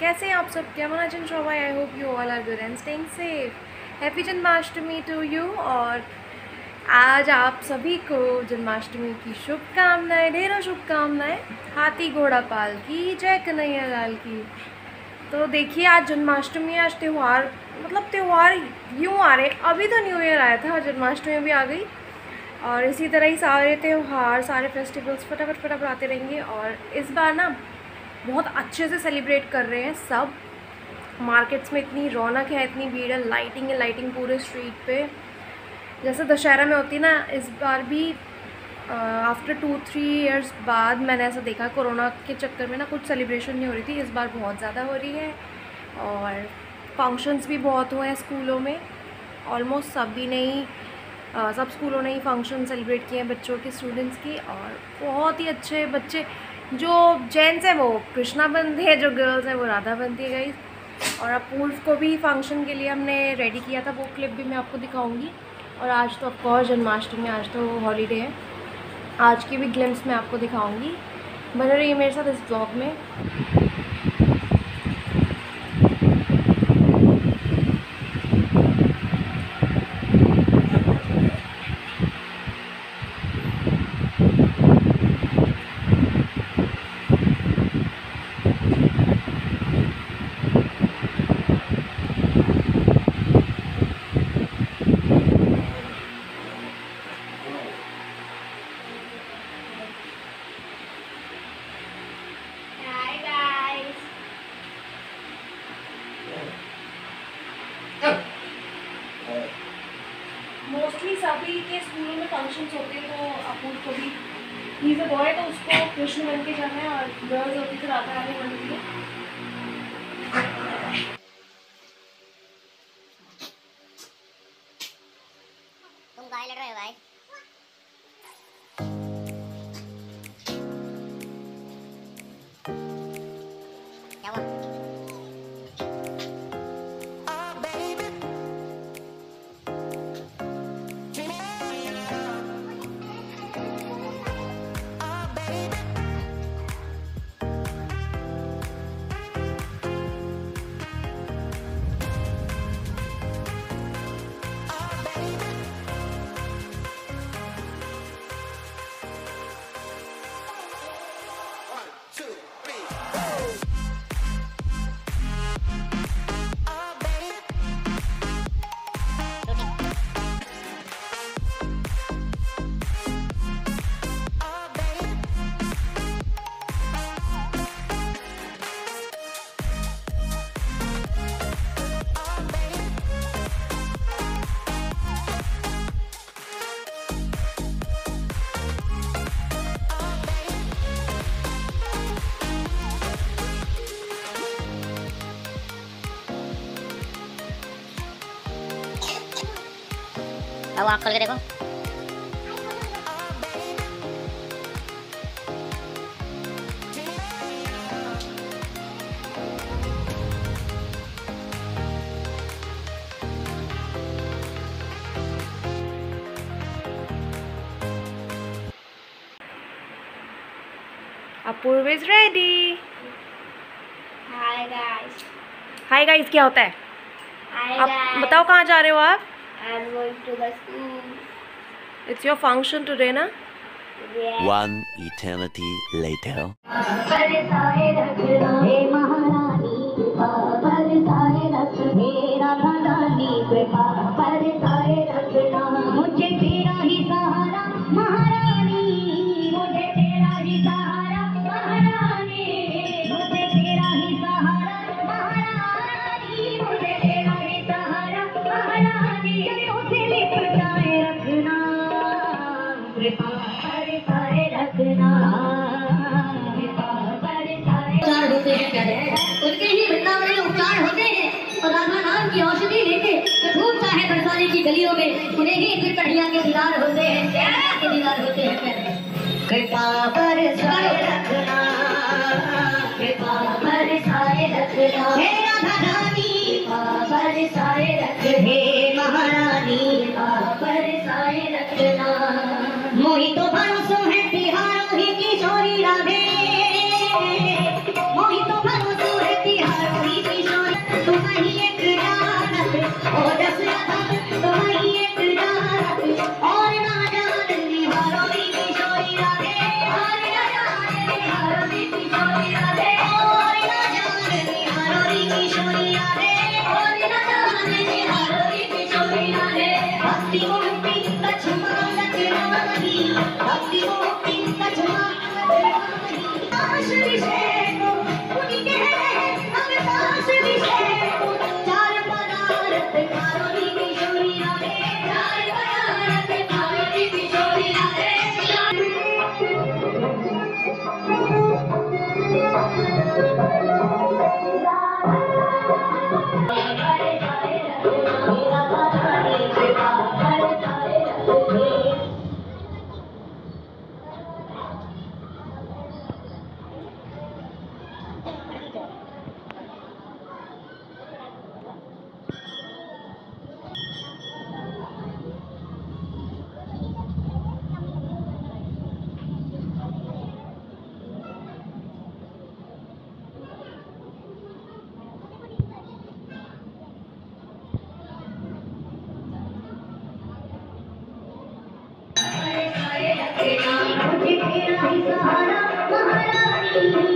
कैसे आप सब क्या मना जन शोभाई I hope you all are good and staying safe happy Janmashtami to you और आज आप सभी को जन्माष्टमी की शुभकामनाएँ, ढेरों शुभकामनाएँ। हाथी घोड़ा पाल की, जय कन्हैया लाल की। तो देखिए, आज जन्माष्टमी आज त्यौहार मतलब त्यौहार यूँ आ रहे अभी तो न्यू ईयर आया था, जन्माष्टमी भी आ गई। और इसी तरह ही सारे त्यौहार, सारे फेस्टिवल्स फटाफट फटाफट आते रहेंगे और इस बार ना बहुत अच्छे से सेलिब्रेट कर रहे हैं सब। मार्केट्स में इतनी रौनक है, इतनी भीड़ है लाइटिंग है लाइटिंग पूरे स्ट्रीट पे। जैसे दशहरा में होती ना, इस बार भी आफ्टर टू थ्री इयर्स बाद मैंने ऐसा देखा कोरोना के चक्कर में ना कुछ सेलिब्रेशन नहीं हो रही थी, इस बार बहुत ज़्यादा हो रही है। और फ़ंक्शंस भी बहुत हुए हैं स्कूलों में। ऑलमोस्ट सभी ने ही सब स्कूलों ने ही फ़ंक्शन सेलिब्रेट किए हैं बच्चों के स्टूडेंट्स की और बहुत ही अच्छे बच्चे जो जेंट्स हैं वो, कृष्णा बनती है, जो गर्ल्स हैं वो राधा बनती है गई और अब पूर्व को भी फ़ंक्शन के लिए हमने रेडी किया था, वो क्लिप भी मैं आपको दिखाऊँगी। और आज तो ऑफकोर्स जन्माष्टमी, आज तो हॉलीडे है। आज की भी ग्लिम्स मैं आपको दिखाऊँगी। बने रही मेरे साथ इस ब्लॉग में मोस्टली सभी के स्कूलों में फ़ंक्शंस होते हैं तो अपूर्व को भी ही अ बॉय तो उसको कृष्ण बन के जाना है और गर्ल्स होती तो राधा रानी बनती है। अब आँख खोल के देखो Apoorv is ready hi guys hi guys क्या होता है? हाय आप बताओ कहाँ जा रहे हो आप? I'm going to the school. It's your function today, na? Yeah. One eternity later. उनके ही वृंदावन में उपचार होते हैं। और राधा नाम की औषधि लेके जो घूमता है बरसाने की गलियों में उन्हें ही फिर कढ़िया के दीदार होते हैं के दीदार होते हैं। कृपा पर बरसाए रखना, कृपा बरसाए रखना। हे राधा महारानी मुझे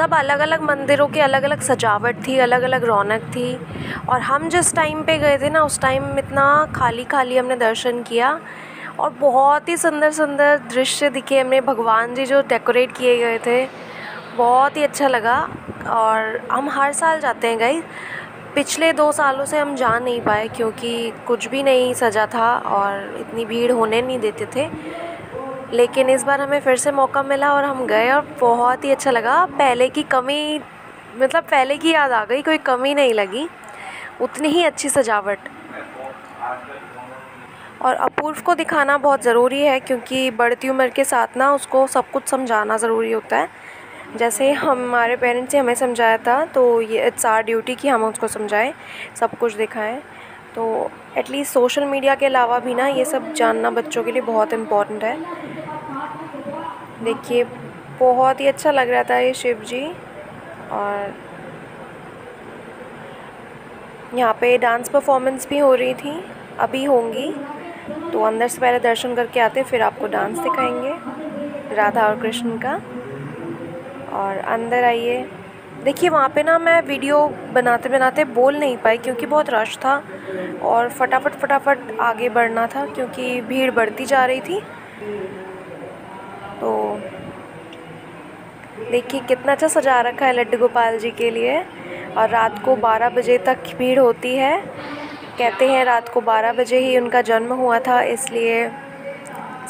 सब अलग अलग मंदिरों की अलग अलग सजावट थी अलग अलग रौनक थी। और हम जिस टाइम पे गए थे ना, उस टाइम इतना खाली खाली हमने दर्शन किया और बहुत ही सुंदर सुंदर दृश्य दिखे हमें भगवान जी जो डेकोरेट किए गए थे, बहुत ही अच्छा लगा। और हम हर साल जाते हैं गई पिछले दो सालों से हम जा नहीं पाए क्योंकि कुछ भी नहीं सजा था और इतनी भीड़ होने नहीं देते थे। लेकिन इस बार हमें फिर से मौका मिला और हम गए और बहुत ही अच्छा लगा। पहले की कमी मतलब पहले की याद आ गई, कोई कमी नहीं लगी। उतनी ही अच्छी सजावट। और अपूर्व को दिखाना बहुत ज़रूरी है, क्योंकि बढ़ती उम्र के साथ ना उसको सब कुछ समझाना ज़रूरी होता है। जैसे हमारे पेरेंट्स ने हमें समझाया था तो ये इट्स आर ड्यूटी कि हम उसको समझाएँ, सब कुछ दिखाएँ। तो एटलीस्ट सोशल मीडिया के अलावा भी ना ये सब जानना बच्चों के लिए बहुत इंपॉर्टेंट है। देखिए, बहुत ही अच्छा लग रहा था ये शिव जी और यहाँ पे डांस परफॉर्मेंस भी हो रही थी, अभी होंगी। तो अंदर से पहले दर्शन करके आते, फिर आपको डांस दिखाएँगे, राधा और कृष्ण का। और अंदर आइए। देखिए, वहाँ पे ना मैं वीडियो बनाते बनाते बोल नहीं पाई, क्योंकि बहुत रश था। और फटाफट फटाफट आगे बढ़ना था, क्योंकि भीड़ बढ़ती जा रही थी। तो देखिए, कितना अच्छा सजा रखा है लड्डू गोपाल जी के लिए। और रात को 12 बजे तक भीड़ होती है। कहते हैं रात को 12 बजे ही उनका जन्म हुआ था, इसलिए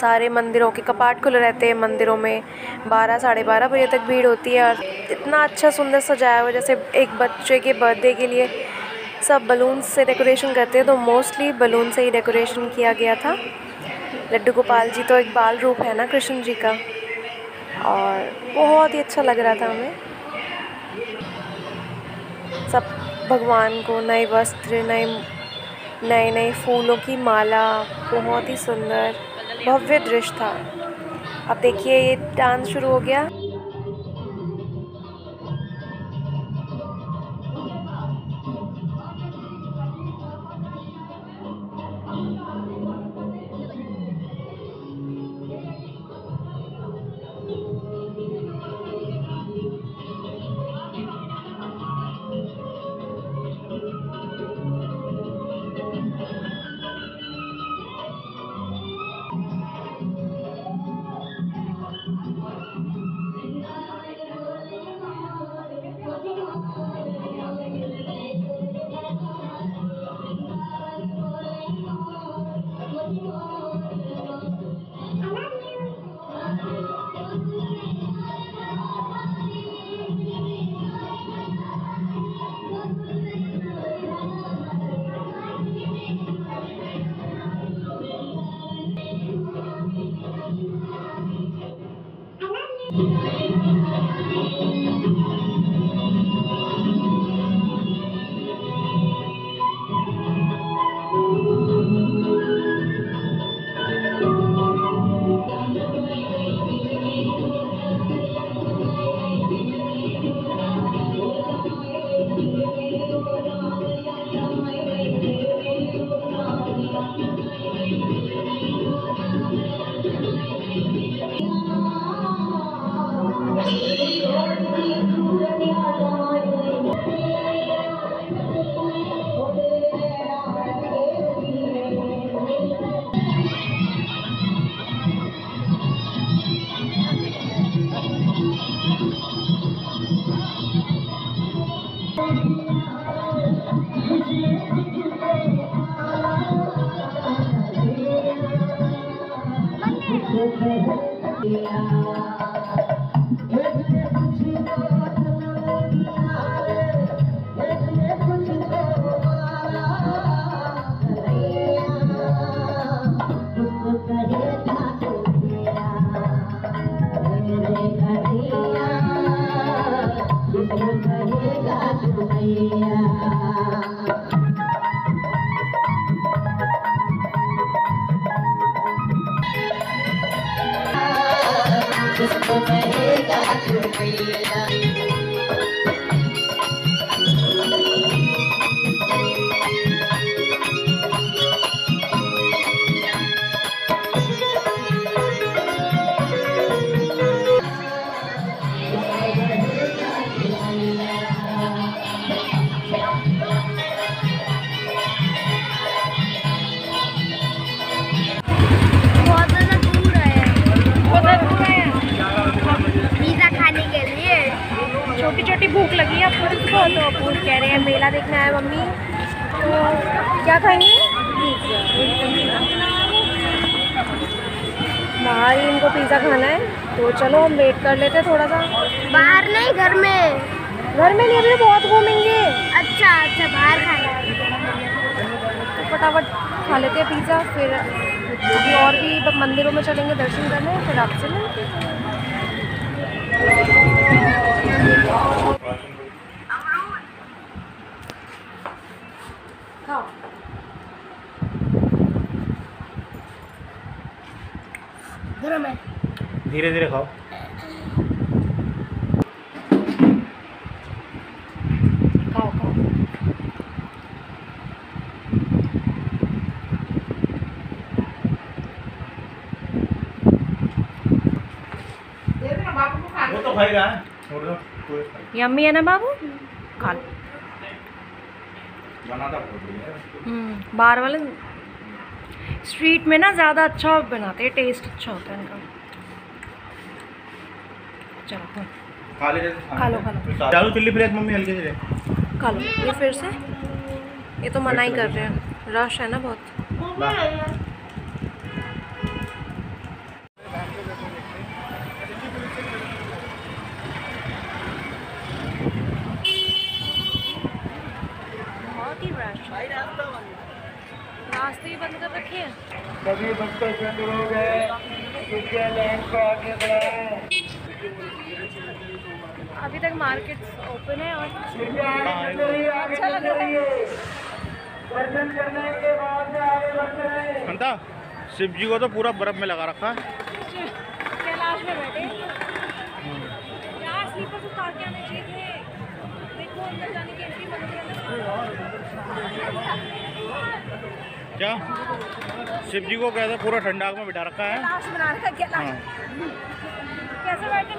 सारे मंदिरों के कपाट खुले रहते हैं। मंदिरों में बारह, साढ़े बारह बजे तक भीड़ होती है और इतना अच्छा सुंदर सजाया हुआ जैसे एक बच्चे के बर्थडे के लिए सब बलून से डेकोरेशन करते हैं तो मोस्टली बलून से ही डेकोरेशन किया गया था। लड्डू गोपाल जी तो एक बाल रूप है ना कृष्ण जी का। और बहुत ही अच्छा लग रहा था हमें। सब भगवान को नए वस्त्र, नए नए नए फूलों की माला, बहुत ही सुंदर, भव्य दृश्य था। अब देखिए ये डांस शुरू हो गया। बहुत अपूर्व को तो अपूर्व कह रहे हैं मेला देखना है मम्मी। तो क्या खाएँगे? बाहर ही इनको पिज़्ज़ा खाना है। तो चलो हम वेट कर लेते हैं थोड़ा सा। बाहर नहीं घर में। घर में नहीं अभी बहुत घूमेंगे। अच्छा अच्छा बाहर खाना है। तो फटाफट खा लेते हैं पिज़्ज़ा फिर अभी और भी मंदिरों में चलेंगे दर्शन करने फिर आपसे मिलते हैं खाओ गरम है धीरे धीरे खाओ खाओ। खाओ वो तो है। कोई खाई। यम्मी है ना बाबू? खा लो। बनाता बहुत बढ़िया है। बाहर वाले स्ट्रीट में ना ज़्यादा अच्छा बनाते हैं टेस्ट अच्छा होता है इनका। चलो हाँ, खा ले खा लो, खा लो। चालू चिल्ली फ्लेक्स मम्मी हल्के से खा लो ये फिर से। ये तो मना ही कर रहे हैं। रश है ना बहुत। बहुत ही रश रास्ते ही बंद कर रखे हैं। सभी बच्चों से अनुरोध है विद्या लाइन को आगे बढ़ाएँ। अभी तक मार्केट ओपन है और अच्छा लग रहा है। अंता शिव जी को तो पूरा बर्फ़ में लगा रखा है। कैलाश में बैठे यार स्लीपर्स उतार के आने चाहिए थे। देखो अंदर जाने की एंट्री बंद क्या? शिव जी को कहते पूरा ठंडा में बिठा रखा है? कैलाश बना रखा कैलाश कैसे बैठे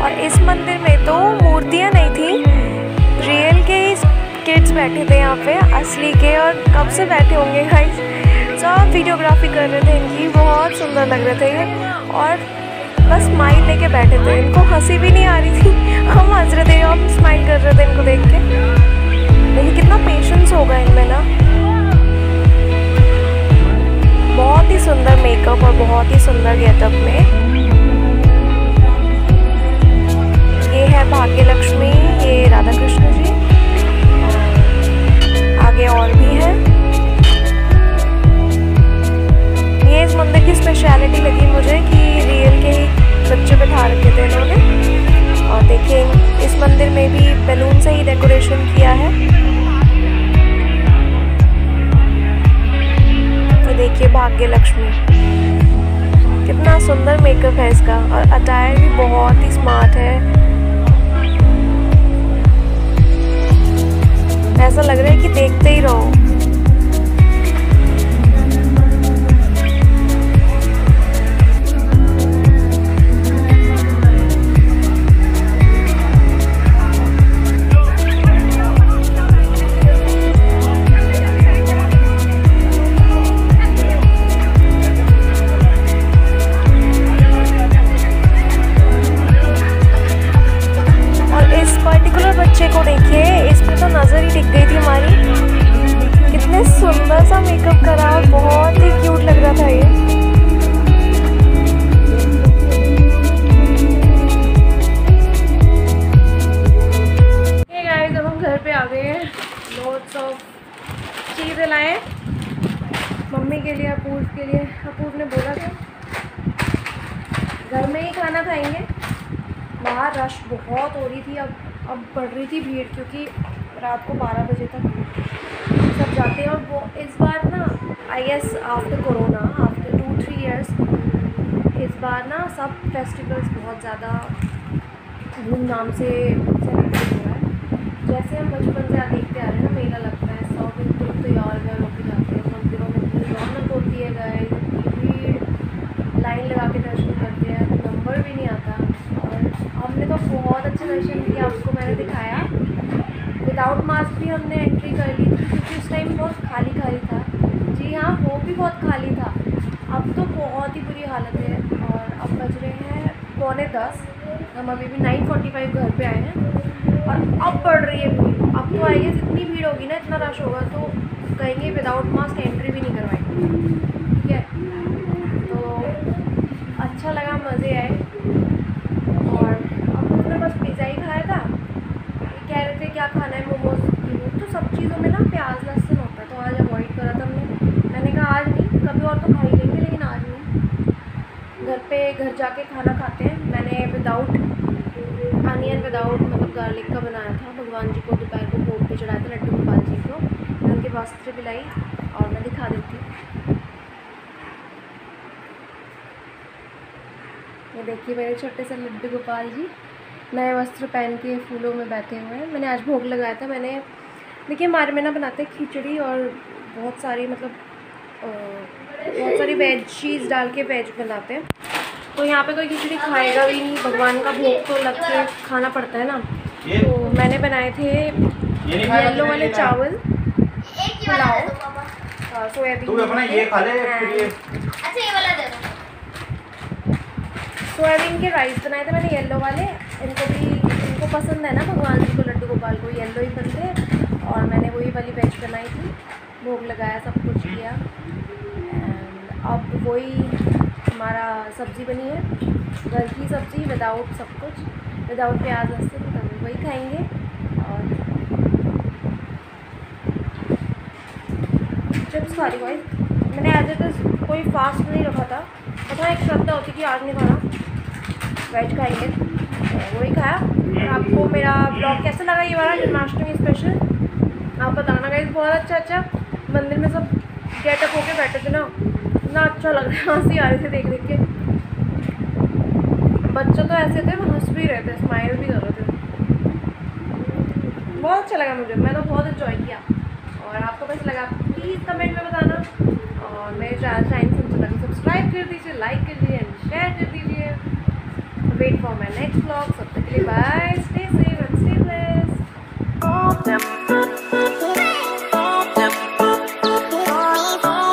और इस मंदिर में तो मूर्तियाँ नहीं थी। रियल के ही किड्स बैठे थे यहाँ पे, असली के, और कब से बैठे होंगे गाइस सब वीडियोग्राफी कर रहे थे, इनकी बहुत सुंदर लग रहे थे। और बस स्माइल लेके बैठे थे। इनको हँसी भी नहीं आ रही थी। हम हंस रहे थे, हम स्माइल कर रहे थे इनको देख के। नहीं कितना पेशेंस होगा इनमें ना। बहुत ही सुंदर मेकअप और बहुत ही सुंदर गेटअप में। ये है भाग्य लक्ष्मी ये राधा कृष्ण जी। आगे और भी है। के लिए अपूर्व ने बोला था घर में ही खाना खाएँगे। बाहर रश बहुत हो रही थी, अब अब बढ़ रही थी भीड़ क्योंकि रात को 12 बजे तक सब जाते हैं और वो इस बार ना I guess after corona after two three years इस बार ना सब फेस्टिवल्स बहुत ज़्यादा धूमधाम से सेलिब्रेट हो रहा है। जैसे हम बचपन से देखते आ रहे हैं ना, मेला लगता है, सब एकदम तैयार वैयार होकर जाते हैं मंदिरों में इतनी रौनक होती है इतनी भीड़ लाइन लगा के दर्शन करते हैं नंबर भी नहीं आता। और हमने तो बहुत अच्छे दर्शन किए आपको मैंने दिखाया। विदाउट मास्क भी हमने एंट्री कर ली थी क्योंकि उस टाइम बहुत खाली खाली था। जी हाँ वो भी बहुत खाली था। अब तो बहुत ही बुरी हालत है, और अब बज रहे हैं पौने दस। हम अभी भी नाइन फोर्टी फाइव घर पे आए हैं। और अब बढ़ रही है भीड़। अब तो आई गेस इतनी भीड़ होगी ना, इतना रश होगा तो कहेंगे विदाउट मास्क एंट्री भी नहीं करवाएँगे। ठीक है? तो अच्छा लगा, मज़े आए। और अब हमने बस पिज़्ज़ा ही खाया था। कह रहे थे, क्या खाना है मोमोज तो सब चीज़ों में ना प्याज, लहसुन होता है तो आज अवॉइड करा था हमने। मैंने कहा, आज नहीं, कभी और तो खा ही लेंगे, लेकिन आज नहीं। घर पे घर जाके खाना खाते हैं। मैंने विदाउट अनियन विदाउट मतलब गार्लिक का बनाया था। भगवान जी को दोपहर को भोग पे चढ़ाया था, लड्डू गोपाल जी को। उनके वस्त्र भी लाई और मैं दिखा देती हूँ। ये देखिए मेरे छोटे से लड्डू गोपाल जी नए वस्त्र पहन के फूलों में बैठे हुए हैं। मैंने आज भोग लगाया था मैंने देखिए हमारे में ना बनाते हैं खिचड़ी और बहुत सारी मतलब बहुत सारी वेज चीज़ डाल के वेज बनाते हैं। तो यहाँ पे कोई खिचड़ी खाएगा भी नहीं भगवान का भोग तो लग के खाना पड़ता है ना। तो मैंने बनाए थे येलो वाले चावल। अ, सोयाबीन। तू अपना ये खा ले फिर ये। अच्छा ये वाला दे दो। सोयाबीन के राइस बनाए थे मैंने येलो वाले। इनको भी इनको पसंद है ना भगवान जी को लड्डू गोपाल को येलो ही बनते हैं। और मैंने वही वाली वेज बनाई थी। भोग लगाया सब कुछ किया। एंड अब वही हमारा सब्ज़ी बनी है। घर की सब्ज़ी विदाउट सब कुछ। विदाउट प्याज लहसुन तो वही खाएँगे। और चिप्स खा रही भाई मैंने एज इट इज़ कोई फास्ट नहीं रखा था। पता एक श्रद्धा होती कि आज नहीं खाना। वेज खाएँगे। तो वही खाया। और आपको मेरा ब्लॉग कैसा लगा ये वाला? जन्माष्टमी स्पेशल आप बताना गाइस बहुत अच्छा अच्छा। मंदिर में सब गेटअप होके बैठे थे ना। इतना अच्छा लग रहा है हँसी आ रही थी देख देख के। बच्चे तो ऐसे थे हंस भी रहे थे स्माइल भी कर रहे थे। बहुत अच्छा लगा मुझे। मैं तो बहुत इन्जॉय किया। और आपको कैसा लगा? प्लीज़ कमेंट में बताना। और मेरे चैनल साइंस संसदा को सब्सक्राइब कर दीजिए लाइक कर दीजिए एंड शेयर कर दीजिए। Wait for my next blog सब तक के लिए बाय